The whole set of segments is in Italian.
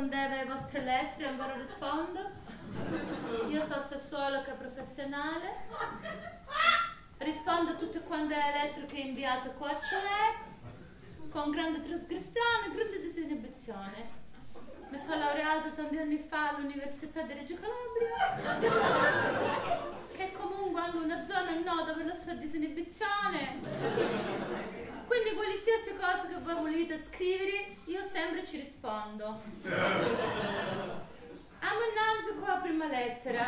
rispondeva alle vostre lettere, ancora rispondo. Io sono sessuologa professionale. Rispondo a tutte quante le lettere che inviate qua a lei, con grande trasgressione, grande disinibizione. Mi sono laureata tanti anni fa all'Università di Reggio Calabria, che è comunque anche una zona nota per la sua disinibizione. Voi volete scrivere, io sempre ci rispondo. Amo innanzi qua la prima lettera.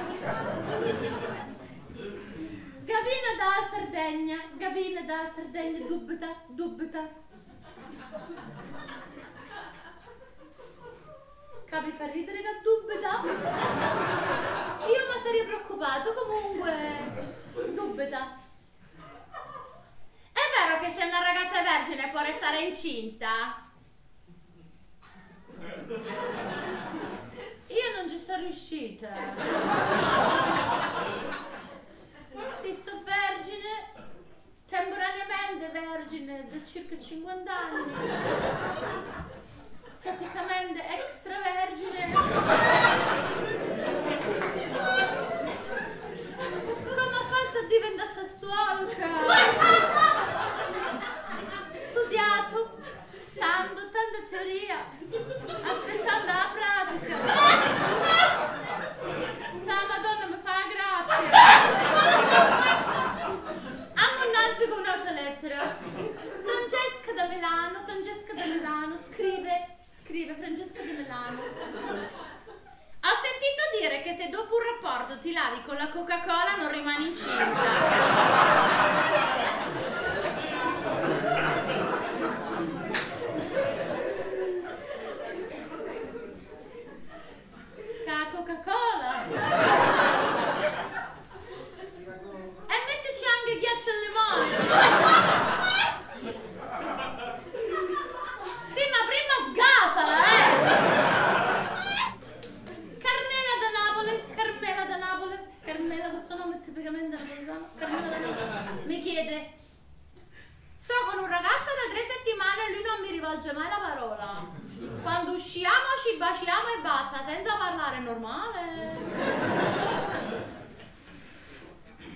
Gabina da Sardegna, Gabina da Sardegna, dubita, dubita. Capi fa ridere che dubita? Io mi sarei preoccupato, comunque dubita. È che se una ragazza vergine può restare incinta? Io non ci sono riuscita. Sì, sono vergine, temporaneamente vergine da circa 50 anni praticamente extravergine. Come ha fatto a diventare sessuologa? Studiato tanto, tanta teoria, aspettando la pratica. Sa Madonna mi fa grazia. Amo innanzi con un'altra lettera. Francesca da Milano, Francesca da Milano, scrive scrive Francesca Di Milano. Ho sentito dire che se dopo un rapporto ti lavi con la Coca-Cola non rimani incinta. Usciamo ci baciamo e basta, senza parlare normale.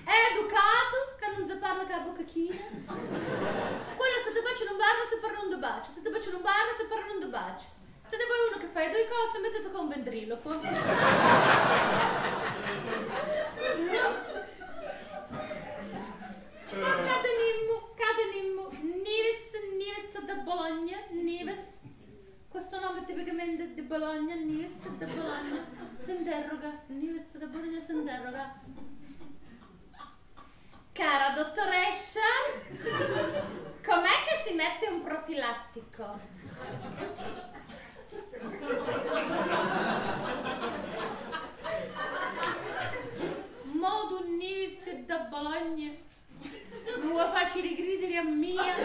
È educato, che non si parla che a bocca china. Quello se ti baciano un barro si parla un due baci, se ti baciano un barro si parla due baci. Se ne vuoi uno che fa le due cose, mettete con un ventriloquo. Ma cadenimmo, cadenimmo, Nives, Nives da Bologna, Nives. Questo nome è tipicamente di Bologna, Nives da Bologna. Si interroga, Nives da Bologna si interroga. Cara dottoressa, com'è che si mette un profilattico? Modo Nivis da Bologna, mi vuoi farci rigridere a mia? Che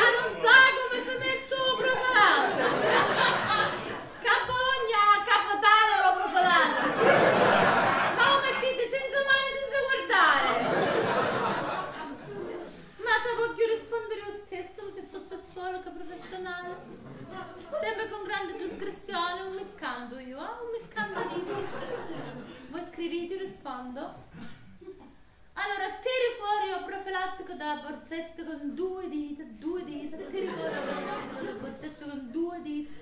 non sa come si mette un profilattico? Che a Bologna a Capitale lo profilattico? Ma lo mettete senza male, senza guardare. Ma te voglio rispondere lo stesso perché sono sessuologa professionale. Sempre con grande trasgressione, un miscando io, eh? un miscandolino. Voi scrivete, io rispondo. Allora, tiri fuori il profilattico dalla borsetta con due dita, due dita, tiri fuori il profilattico dalla borsetta con due dita.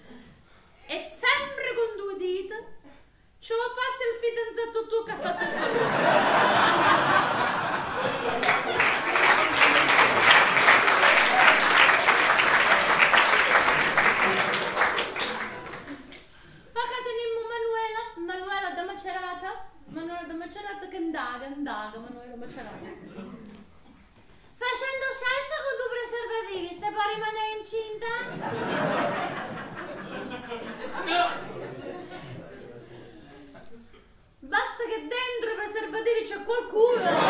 procura!